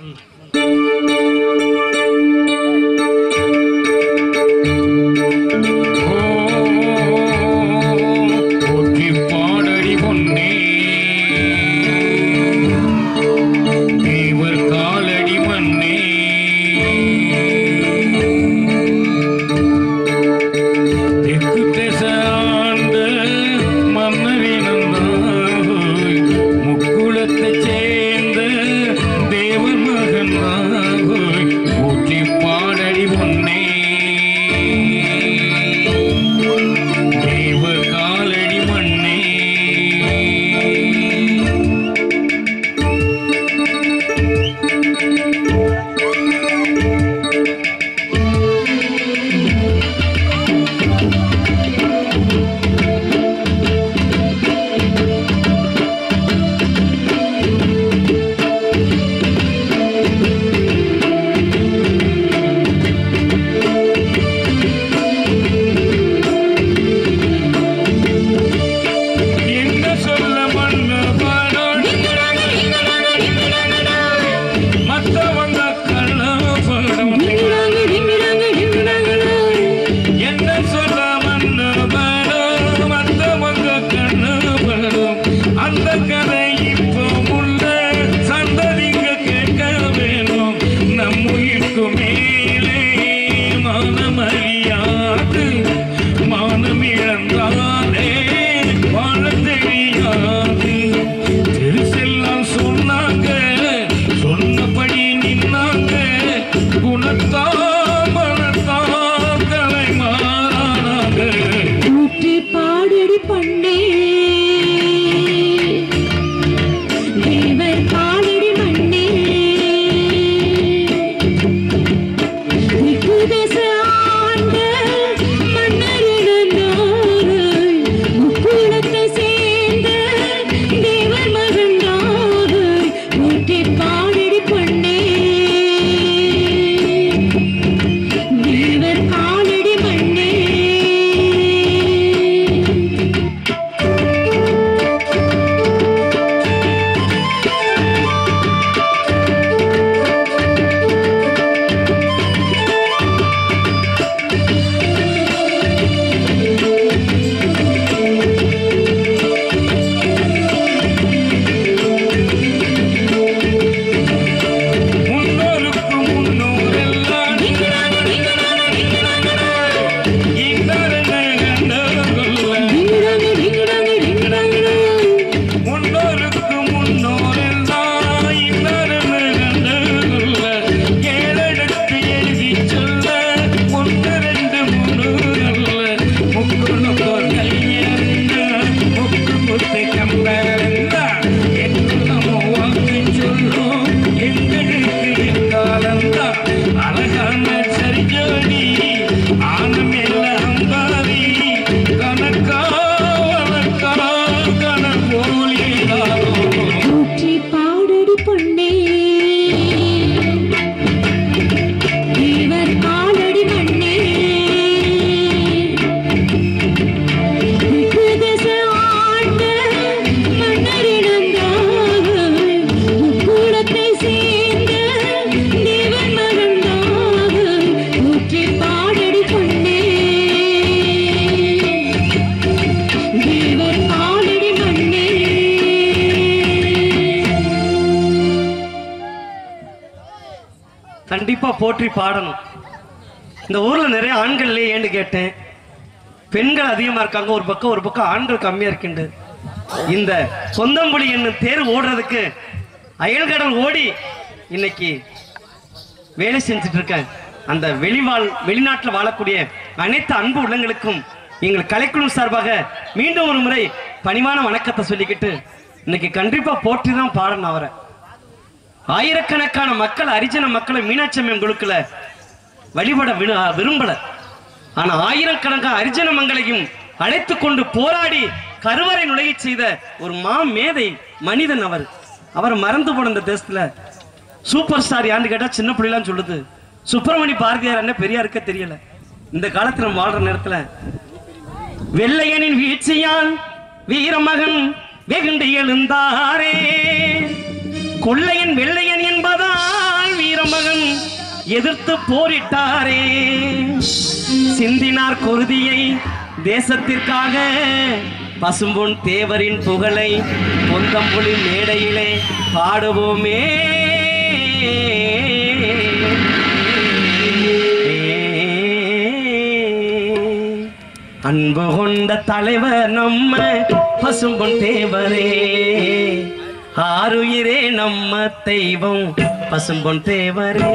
போற்றி போற்றி பாடணும். இந்த ஊர்ல நிறைய ஆண்கள் இல்லையேன்னு கேட்டேன். பெண்கள் அதிகமா இருக்காங்க ஒரு பக்கம் ஒரு பக்கம் ஆண்கள் கம்மியா இருக்கின்ற. இந்த சொந்தம்புலி என்னும் தேர் ஓடுறதுக்கு அயல்கடல் ஓடி இன்னைக்கு வேலை செஞ்சுட்டு இருக்கேன். அந்த வெளிவாழ் வெளிநாட்டில் வாழக்கூடிய அனைத்து அன்பு உள்ளங்களுக்கும் எங்கள் கலைக்குழு சார்பாக மீண்டும் ஒரு முறை பணிவான வணக்கத்தை சொல்லிக்கிட்டு இன்னைக்கு கண்டிப்பா போற்றி தான் பாடணும் அவரை. ஆயிரக்கணக்கான மக்கள் அரிஜன மக்களை மீனாட்சி அம்மன் குழுக்களை வழிபட விரும்பல. ஆனா ஆயிரக்கணக்கான அரிஜன மங்களையும் அழைத்து கொண்டு போராடி கருவறை நுழைய செய்த ஒரு மா மேதை மனிதன் அவர். அவர் மறந்து போன இந்த தேசத்துல சூப்பர் ஸ்டார் யான்னு கேட்டா சின்ன பிள்ளைலாம் சொல்லுது. சுப்பிரமணி பாரதியார் என்ன பெரியாருக்கே தெரியல. இந்த காலத்துல நம்ம வாழ்ற நேரத்துல வெள்ளையனின் வீழ்ச்சியால் வீரமகன் வெகுண்டு எழுந்தாரே. கொள்ளையன் வெள்ளையன் வீரமகன் எதிர்த்து போரிட்டாரே. சிந்தினார் குருதியை தேசத்திற்காக. பசும்பொன் தேவரின் புகழை பொந்தம்புலி மேடையிலே பாடுவோமே. அன்பு கொண்ட தலைவர் நம்ம பசும்பொன் தேவரே. ஆறுயிரே நம்ம தெய்வம். பசும்பொன் தேவரே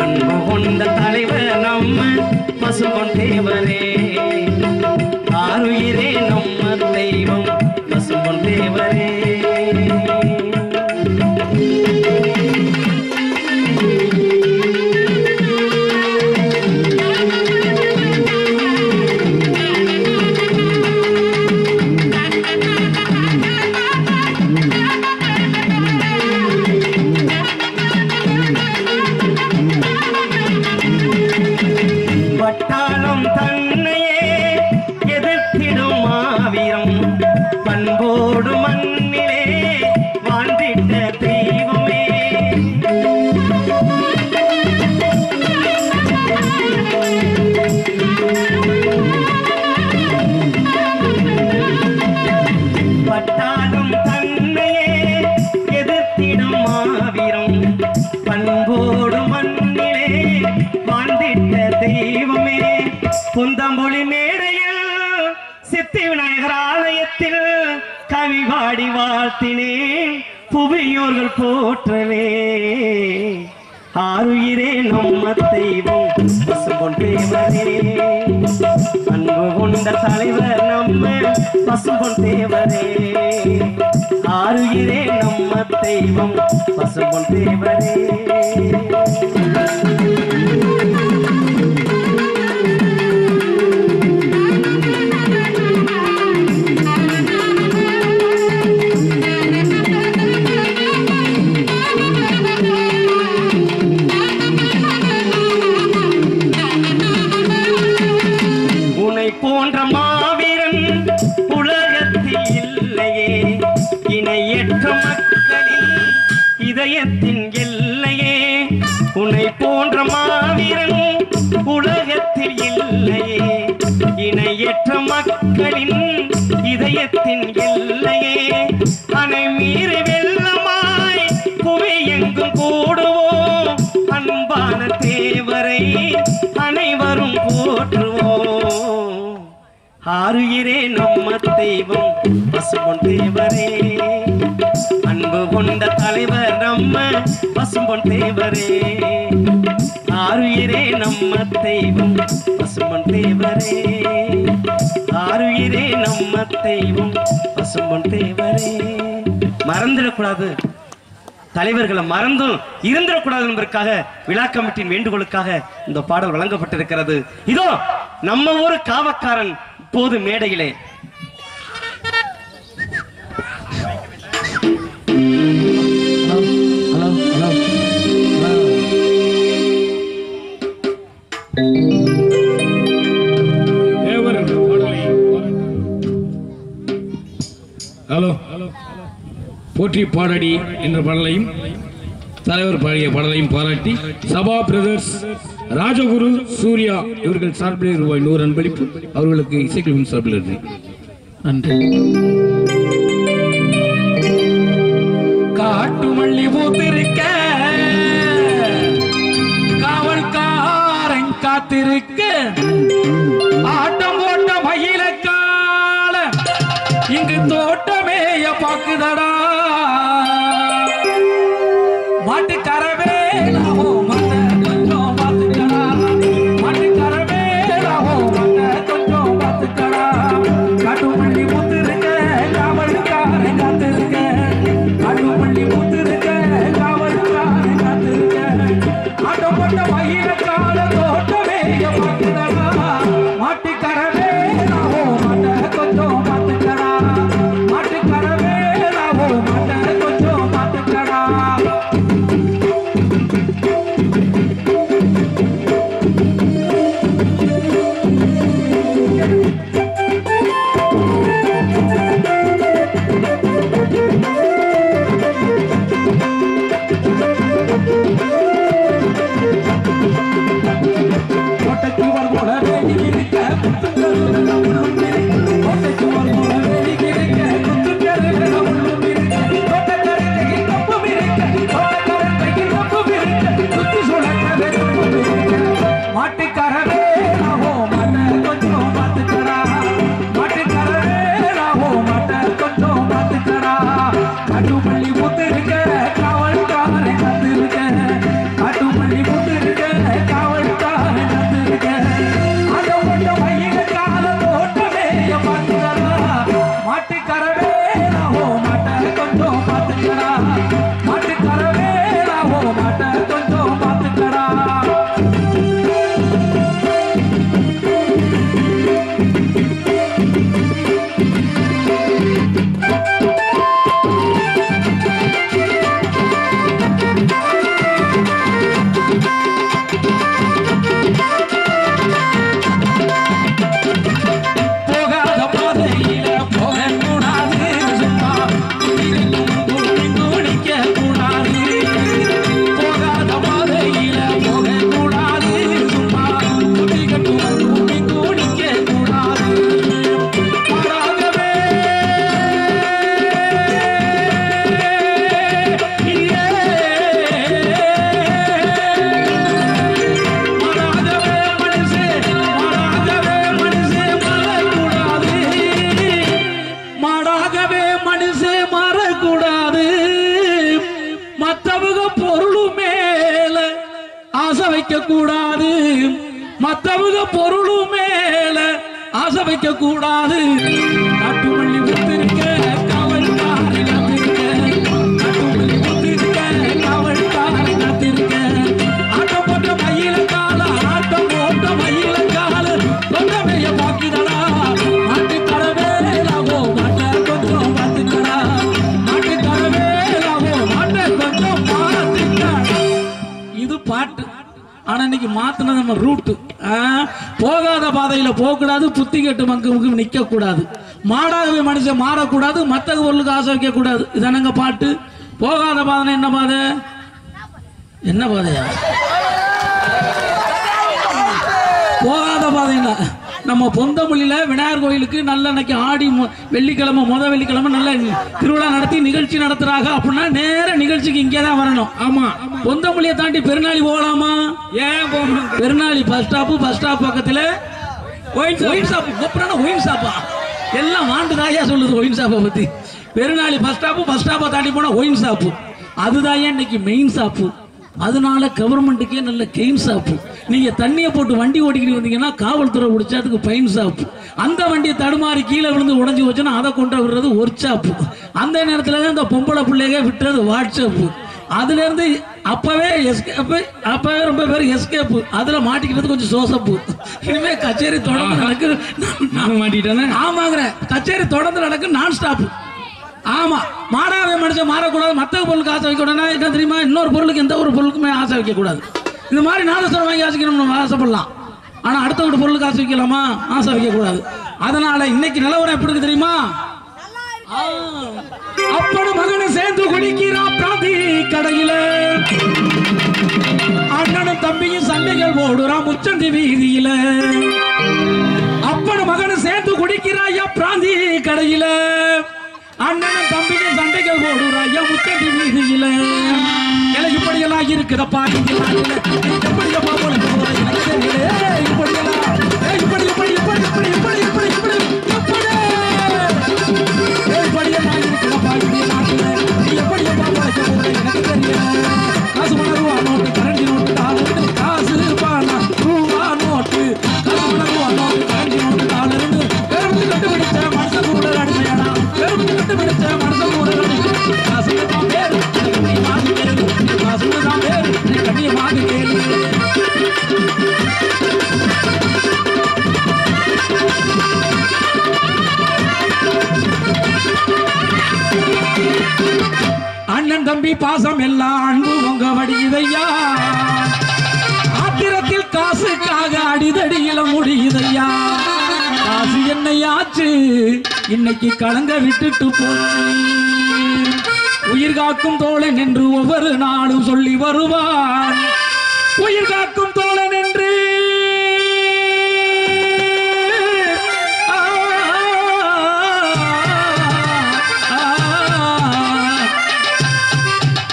அன்பு கொண்ட தலைவர் நம்ம பசும்பொன் தேவரே. குந்தம்புலி மேடையில் சித்தி விநாயகர் ஆலயத்தில் கவி பாடி வாழ்த்தினேன் புவியோர்கள் போற்றவே. ஆறுயிரே நம்ம தெய்வம் தேவரே அன்பு கொண்ட தலைவர் நம்ம பசும்பொன் தேவரே ஆறுயிரே நம்ம தெய்வம் பசும்பொன் தேவரே இதயத்தின் எல்லையே. உன்னை போன்ற மாவீரன் உலகத்தில் இல்லையே. இணையற்ற மக்களின் இதயத்தின் எல்லையே. ஆறுயிரே நம்ம தெய்வம். பசும்பொன் தேவரே அன்பு கொண்ட தலைவர் நம்ம பசும்பொன் தேவரே. ஆறுயிரே நம்ம தெய்வம் பசும்பொன் தேவரே. ஆறுயிரே நம்ம தெய்வம் பசும்பொன் தேவரே. மறந்துடக்கூடாது. தலைவர்களை மறந்தும் இருந்துடக்கூடாது என்பதற்காக விழா கமிட்டியின் வேண்டுகோளுக்காக இந்த பாடல் வழங்கப்பட்டிருக்கிறது. இதோ நம்ம ஊர் காவக்காரன் இப்போது மேடையிலே. தேவர் என்ற பாடலை ஹலோ. போற்றி பாடடி என்ற பாடலையும் தலைவர் பாடிய பாடலையும் பாராட்டி சபா பிரதர்ஸ் ராஜகுரு சூர்யா இவர்கள் சார்பில் ரூபாய் நூறு அன்பளிப்பு. அவர்களுக்கு இசைக்குழுவின் சார்பில் இருந்து நன்றி. காட்டு மல்லி பூத்திருக்க காவல்காரன் காத்திருக்க ஆட்டம் போட்ட மயில கால இங்கு தோட்டமேய பாக்குதடா. போட்ட மயில ஆகவே மனுஷன் மாறக்கூடாது. மற்றவங்க பொருளும் மேல ஆசை வைக்க கூடாது மற்றவங்க பொருளும் மேல ஆசை வைக்க கூடாது நாட்டு ஆனா மாத்தினது நம்ம ரூட்டு போகாத பாதையில் போகக்கூடாது புத்தி கெட்டு மங்கு முங்கு நிக்க கூடாது மாடாகவே மனுஷன் மாறக்கூடாது மத்த பொருளுக்கு ஆசை வைக்க கூடாது இதானங்க பாட்டு? போகாத பாதை என்ன பாதை? என்ன பாதையா? போகாத பாதைன்னா நம்ம பொந்தமொழியில விநாயகர் கோயிலுக்கு நல்ல இன்னைக்கு ஆடி வெள்ளிக்கிழமை முத வெள்ளிக்கிழமை நல்ல திருவிழா நடத்தி நிகழ்ச்சி நடத்துறாங்க அப்படின்னா நேர நிகழ்ச்சிக்கு இங்கே தான் வரணும். ஆமா. பொந்தமொழியை தாண்டி பெருநாளி போகலாமா? ஏன் போகணும்? Perunali bus stop bus stop பக்கத்துல ஒயின் ஷாப் அப்புறம் ஒயின் ஷாப்பா எல்லாம் வாண்டு தாயா சொல்லுது ஒயின் ஷாப்பை பத்தி. பெருநாளி பஸ் ஸ்டாப்பு பஸ் ஸ்டாப்பை தாண்டி போனா ஒயின் ஷாப்பு அதுதான் இன்னைக்கு மெயின் ஷாப்பு அதனால கவர்மெண்ட்டுக்கே நல்ல கெயின் ஷாப்பு நீங்க தண்ணியை போட்டு வண்டி ஓட்டிக்கிட்டு வந்தீங்கன்னா காவல்துறை பிடிச்சா அதுக்கு பைன் ஷாப்பு அந்த வண்டியை தடுமாறி கீழே விழுந்து உடஞ்சி வச்சுன்னா அதை கொண்டு விடுறது ஒர்க் ஷாப்பு அந்த நேரத்துல தான் இந்த பொம்பளை பிள்ளைங்க விட்டுறது வாட்ஸ்அப்பு அதுல இருந்து அப்பவே எஸ்கேப் அப்பவே ரொம்ப பேர் எஸ்கேப் அதுல மாட்டிக்கிறது கொஞ்சம் சோசப்பு. இனிமே கச்சேரி தொடர்ந்து நடக்குது. நானும் மாட்டிட்டேனே ஆமாங்கிற கச்சேரி தொடர்ந்து நடக்கு நான் ஸ்டாப் ஆமா மாடாவே மனுஷன் மாறக்கூடாது. மத்த பொருளுக்கு ஆசை வைக்க கூடாது என்ன தெரியுமா? இன்னொரு பொருளுக்கு எந்த ஒரு பொருளுக்குமே ஆசை வைக்க கூடாது இந்த மாதிரி நாதஸ்வரம் வாங்கி ஆசைக்கணும் நம்ம ஆசைப்படலாம். ஆனா அடுத்த ஒரு பொருளுக்கு ஆசை வைக்கலாமா? ஆசை வைக்க கூடாது அதனால இன்னைக்கு நிலவரம் எப்படி இருக்கு தெரியுமா? ஆ, அப்படி மகனை சேர்ந்து குடிக்கிறா பிராந்தி கடையில. அண்ணனும் தம்பியும் சண்டைகள் போடுறான் முச்சந்தி வீதியில. அப்பனும் மகனை சேர்ந்து குடிக்கிறாயா பிராந்தி கடையில. அண்ணனும் தம்பியும் சண்டைகள் போடுறாய் முச்சந்தி வீதியில எனக்கு இப்படியெல்லாம் இருக்குதப்பா இந்த உனக்கு இப்படியெல்லாம். இப்படி, இப்படி, இப்படி, இப்படி, இப்படி, இப்படி, இப்படி, இப்படி. இப்படியெல்லாம் இருக்குதப்பா எப்படியப்பா எனக்கு தெரியல. காசு பணம் அண்ணன் தம்பி பாசம் எல்லாம் அன்பு உங்க வடியுதையா? ஆத்திரத்தில் காசுக்காக அடிதடியில முடியுதையா? காசு என்னையாச்சு? இன்னைக்கு கலங்க விட்டுட்டு போச்சு உயிர் காக்கும் தோழன் என்று ஒவ்வொரு நாளும் சொல்லி வருவார். உயிர் காக்கும் தோழன் என்று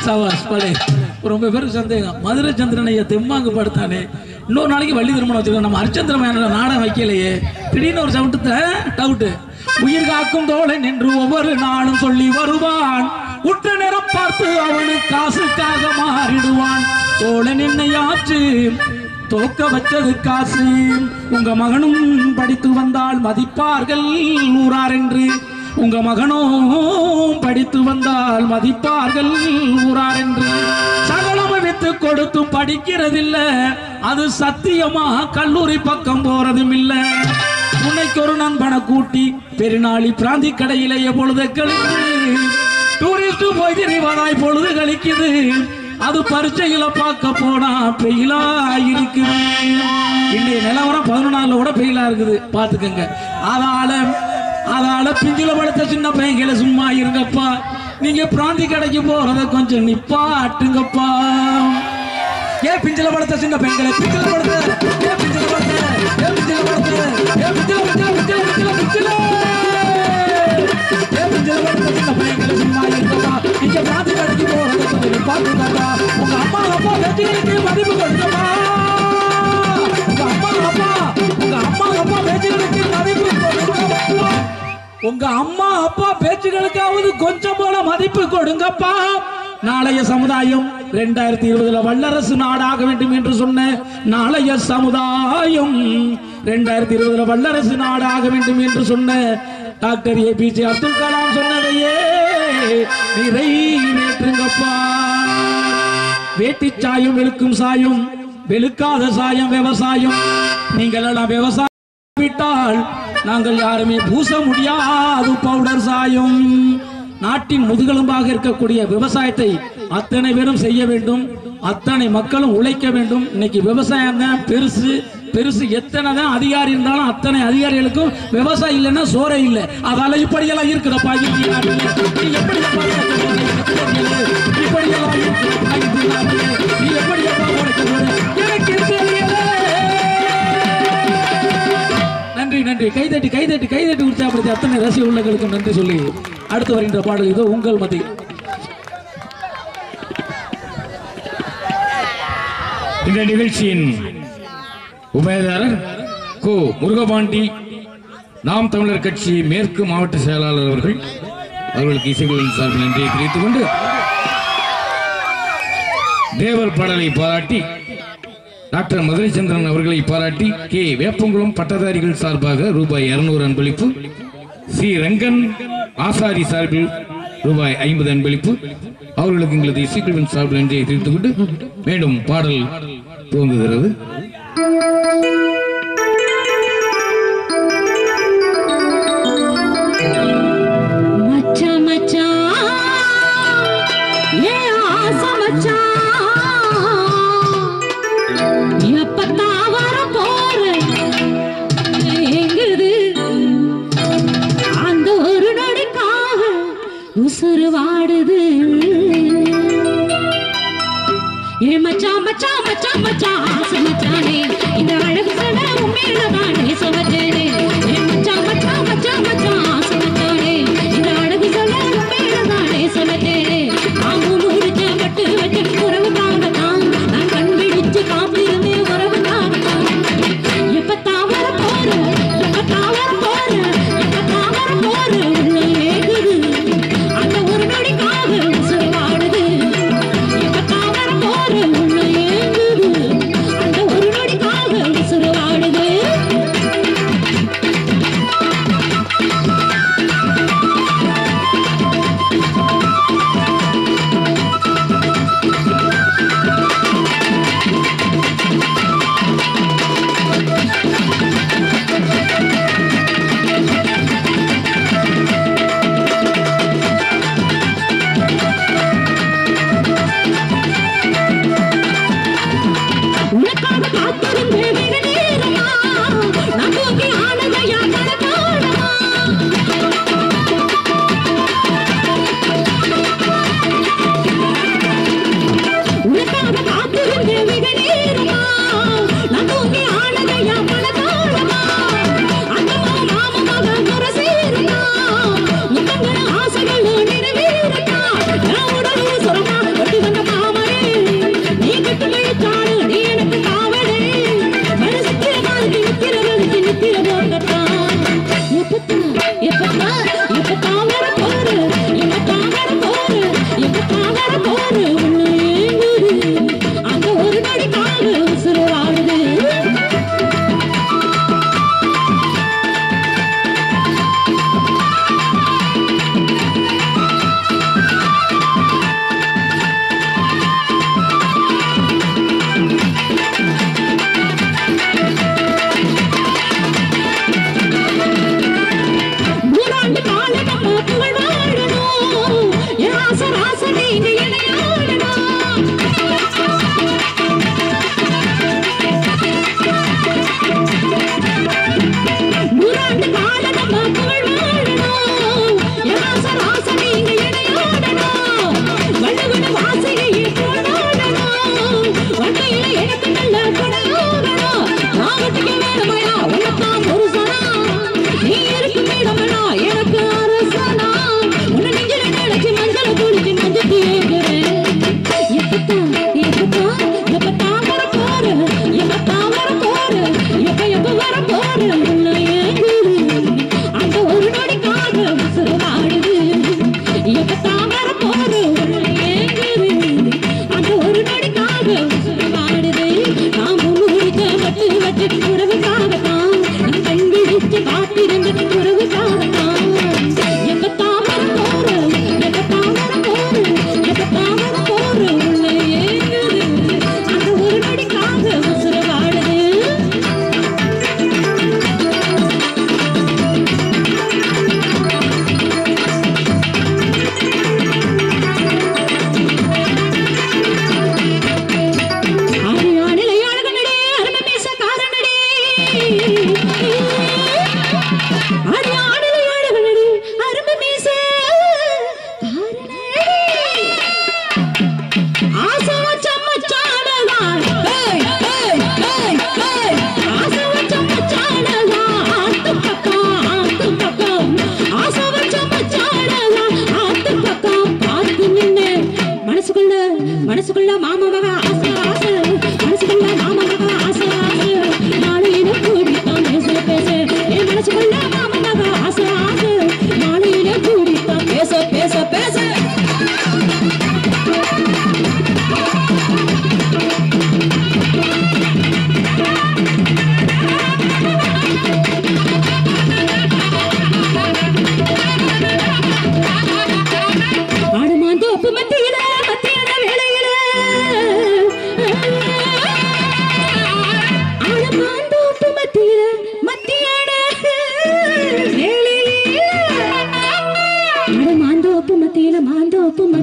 சவாஸ் படே ரொம்ப பேரும் சந்தேகம் மதுரை சந்திரன் தெம்மாங்கு படுத்தானே இன்னொரு நாளைக்கு வள்ளி திருமணம் வச்சிருக்கோம் நம்ம அரிச்சந்திர மேனல நாடகம் வைக்கலையே திடீர்னு ஒரு சவுட்டு டவுட்டு உயிர் காக்கும் தோழன் என்று ஒவ்வொரு நாளும் சொல்லி வருவான் உற்ற நேரம் பார்த்து அவனுக்கு காசுக்காக மாறிடுவான் தோழன் என்னையாச்சு தோக்க வச்சது காசு. உங்க மகனும் படித்து வந்தால் மதிப்பார்கள் ஊரார் என்று. உங்க மகனும் படித்து வந்தால் மதிப்பார்கள் ஊரார் என்று. சகலம் வித்து கொடுத்தும் படிக்கிறதில்ல. அது சத்தியமா? கல்லூரி பக்கம் போறதும் இல்ல உன்னைக்கு ஒரு நண்பனை கூட்டி பெருநாளி பிராந்தி கடையில எப்பொழுது கழிக்குது? டூரிஸ்ட் போய் திரிவதாய் பொழுது கழிக்குது? அது பரீட்சையில பார்க்க போனா பெயிலா இருக்கு இன்றைய நிலவரம் பதினொன்னால கூட பெயிலா இருக்குது. பாத்துக்கங்க அதால அதால பிஞ்சில படுத்த சின்ன பையங்களை சும்மா இருங்கப்பா. நீங்க பிராந்தி கடைக்கு போறத கொஞ்சம் நிப்பாட்டுங்கப்பா. ஏ பிஞ்சில படுத்த சின்ன பெண்களை பிஞ்சில படுத்த. ஏ பிஞ்சில படுத்த? ஏ பிஞ்சில படுத்த? ஏ பிஞ்சில பிஞ்சில பிஞ்சில பிஞ்சில ஏ பிஞ்சில படுத்த சின்ன பையங்களை சும்மா இருங்கப்பா. நீங்க பிராந்தி உங்க அம்மா அப்பா உங்க அம்மா அப்பா உங்க அம்மா அப்பா பேச்சுகளுக்கு மதிப்பு கொடுங்கப்பா உங்க அம்மா அப்பா பேச்சுகளுக்காவது கொஞ்சம் போல மதிப்பு கொடுங்கப்பா. நாளைய சமுதாயம் ரெண்டாயிரத்தி இருபதுல வல்லரசு நாடாக வேண்டும் என்று சொன்ன நாளைய சமுதாயம் இரண்டாயிரத்தி இருபதுல வல்லரசு நாடாக வேண்டும் என்று சொன்ன doctor A P J Abdul Kalam சொன்னதையே நிறைவேற்றுங்கப்பா. வேட்டி சாயம் வெளுக்கும் சாயம் வெளுக்காத சாயம் விவசாயம். நீங்கள் எல்லாம் விவசாயம் விட்டால் நாங்கள் யாருமே பூச முடியாது பவுடர் சாயம். நாட்டின் முதுகெலும்பாக இருக்கக்கூடிய விவசாயத்தை அத்தனை பேரும் செய்ய வேண்டும். அத்தனை மக்களும் உழைக்க வேண்டும். இன்னைக்கு விவசாயம் தான் பெருசு. பெருசு எத்தனை தான் அதிகாரி இருந்தாலும் அத்தனை அதிகாரிகளுக்கும் விவசாயம் இல்லைன்னா சோறே இல்லை. அதால இப்படியெல்லாம் இருக்குதப்பா. இந்திய நன்றி நன்றி. கைதட்டி கைதட்டி கைதட்டி உற்சாகப்படுத்தி அத்தனை ரசிக உள்ளங்களுக்கும் நன்றி சொல்லி அடுத்து வருகின்ற பாடல் இதோ உங்கள் மதி. இந்த நிகழ்ச்சியின் உபயதாரர் கோ. முருகபாண்டி நாம் தமிழர் கட்சி மேற்கு மாவட்ட செயலாளர் அவர்கள் அவர்களுக்கு இசைகளின் சார்பில் நன்றியை தெரிவித்துக் கொண்டு தேவர் பாடலை பாராட்டி டாக்டர் மதுரைச்சந்திரன் அவர்களை பாராட்டி கே. வேப்பங்குளம் பட்டதாரிகள் சார்பாக ரூபாய் இருநூறு அன்பளிப்பு சி. ரங்கன் ஆசாரி சார்பில் ரூபாய் ஐம்பது அன்பளிப்பு. அவர்களுக்கு எங்களது இசைக்குழுவின் சார்பில் நன்றியை தெரிவித்துக் கொண்டு மீண்டும் பாடல் துவங்குகிறது. மச்சான் மச்சான் ஆசை மச்சானே இந்த அழகு சட உண்மையில தானே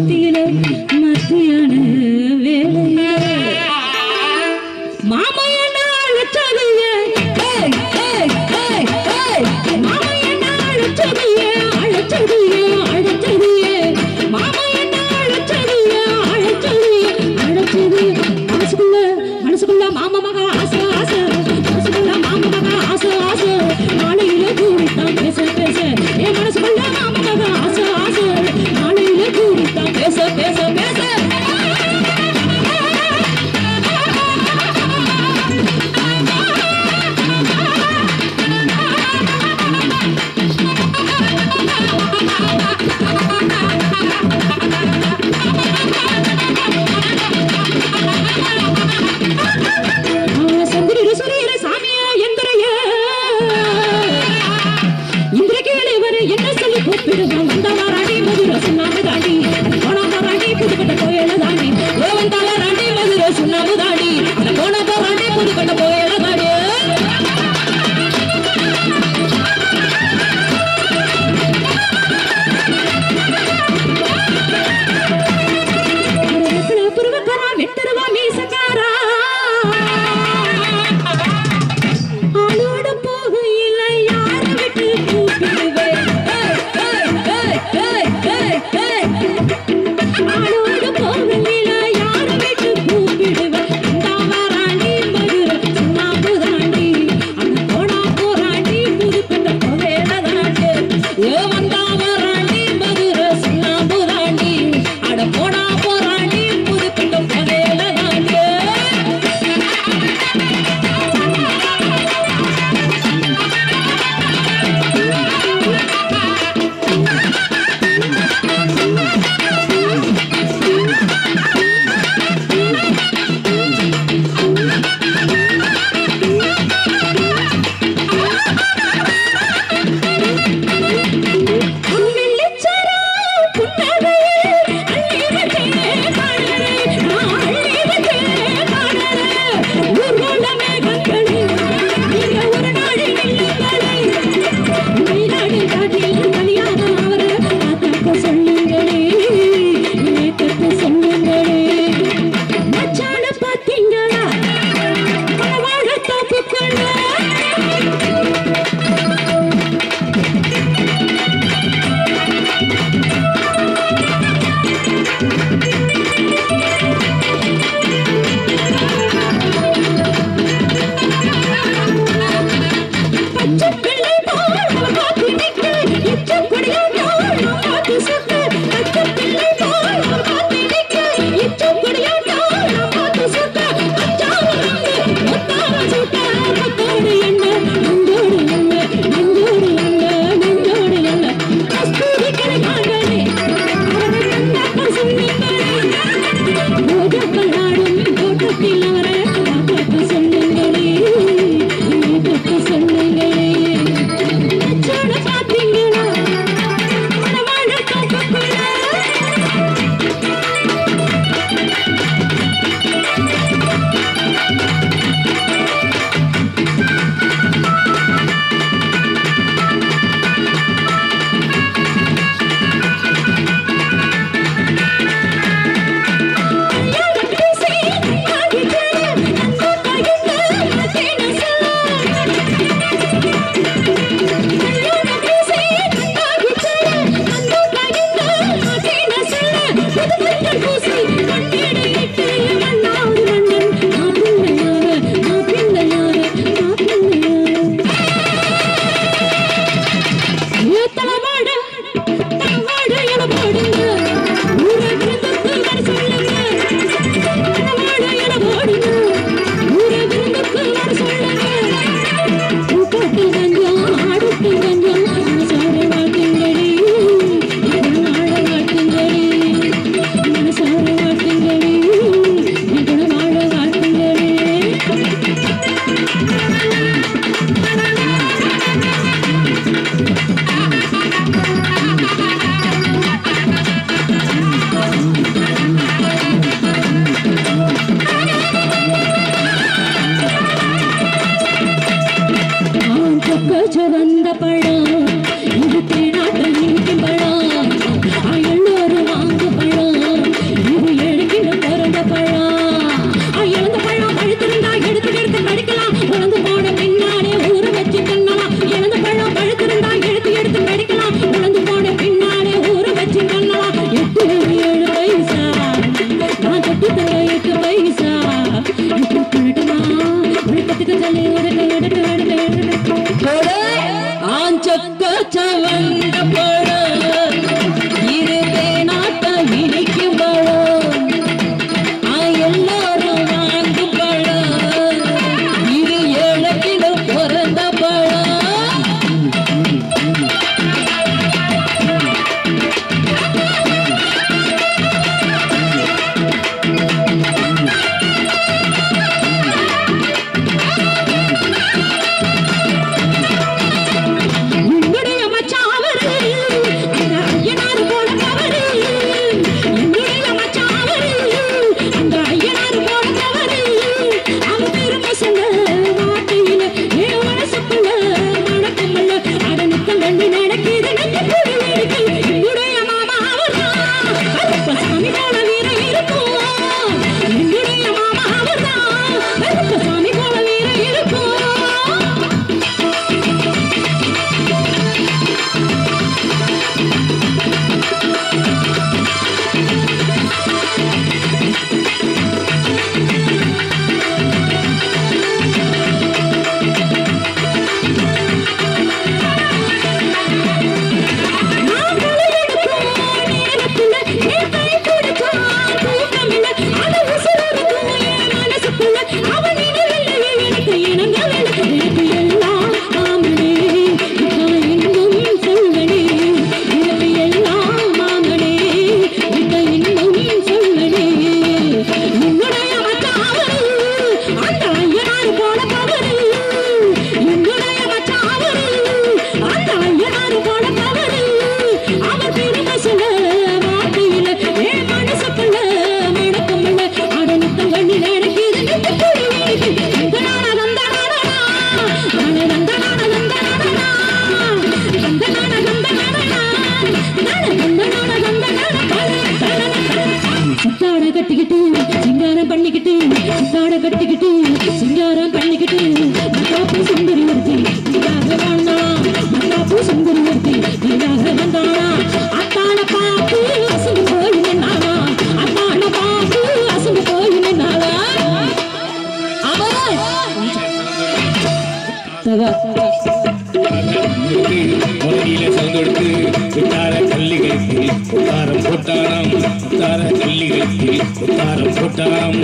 വാർത്തയുടെ മതിയാണ് అసలు గుప్పిడుగా ఉందవారాడి మధుర సున్నామదాడి போட்டாராம் முத்தார கல்லி வைத்து முத்தாரம் போட்டாராம்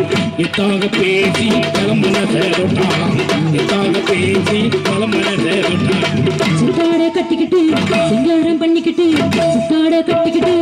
இத்தாக பேசி கிளம்புன சேரட்டாம் இத்தாக பேசி கிளம்புன சேரட்டாம் சுத்தார கட்டிக்கிட்டு சிங்காரம் பண்ணிக்கிட்டு சுத்தாட கட்டிக்கிட்டு